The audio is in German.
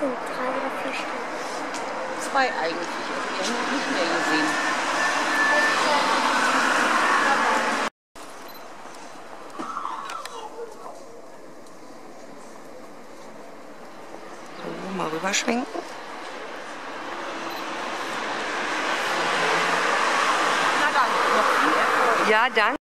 Sind drei oder vier Stück? Zwei eigentlich. Also ich habe die nicht mehr gesehen. So, mal rüberschwenken. Na dann, noch viel Erfolg. Ja, danke.